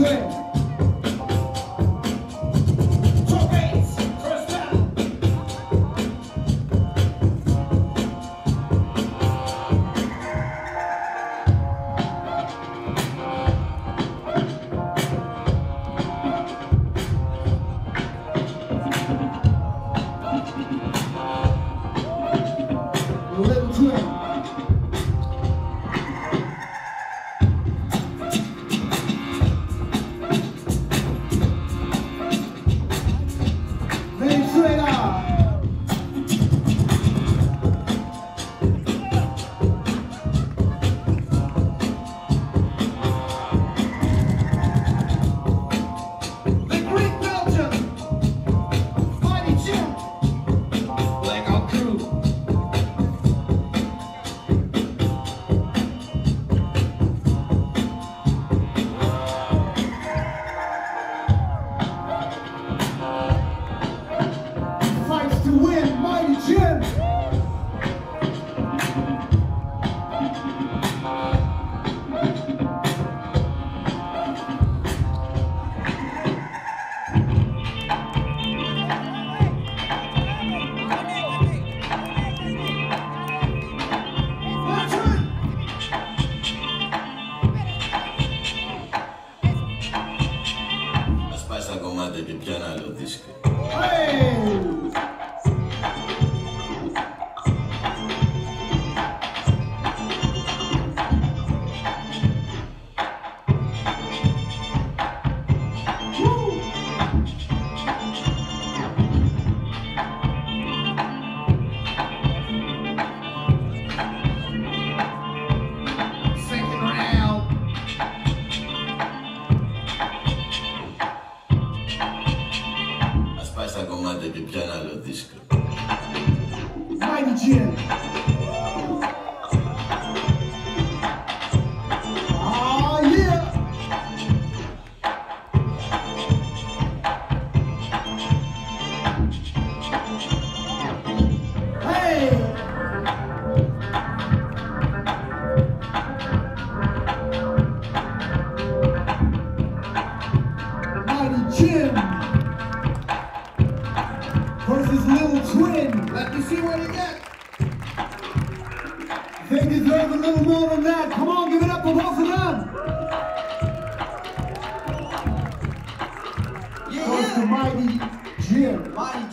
둘 the journal of this. Hey! his little twin. Let me see what he get. They deserve a little more than that. Come on, give it up for both of them. Yeah, Coach the mighty Jim. Mighty